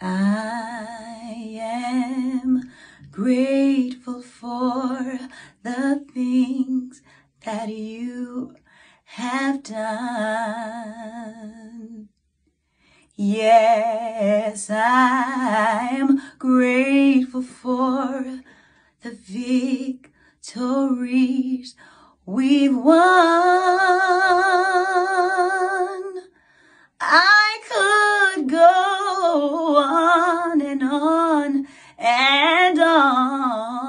I am grateful for the things that you have done. Yes, I'm grateful for the victories we've won. And on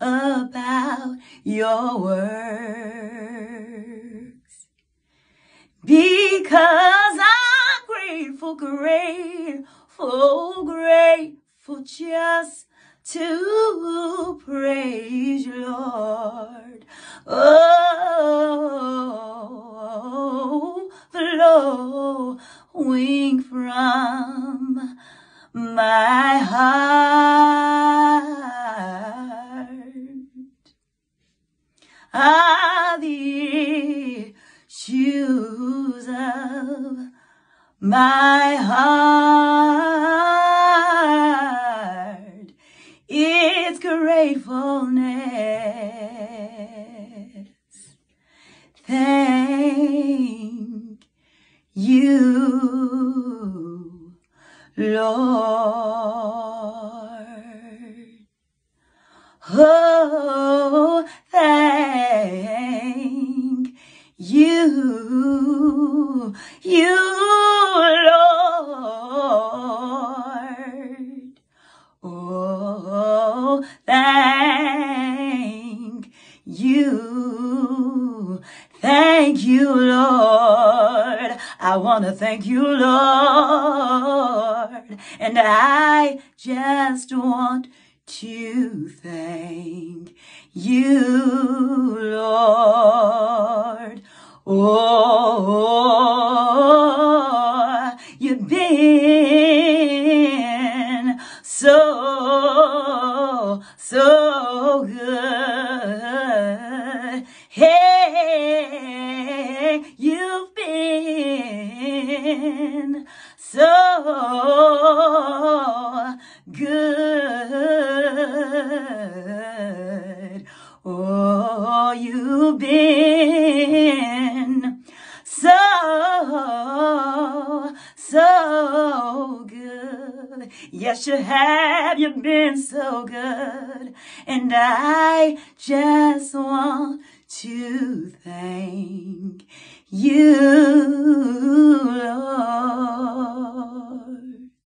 about your works because I'm grateful, grateful, grateful just to praise you, Lord. Oh, flowing from my heart are the shoes of my heart. It's gratefulness. Thank you, Lord. Oh, thank you, you, Lord. Oh, thank you, thank you, Lord. I want to thank you, Lord. And I just want to thank you, Lord. Oh, been so good. Oh, you've been so, so good. Yes, you have. You've been so good. And I just want to thank you,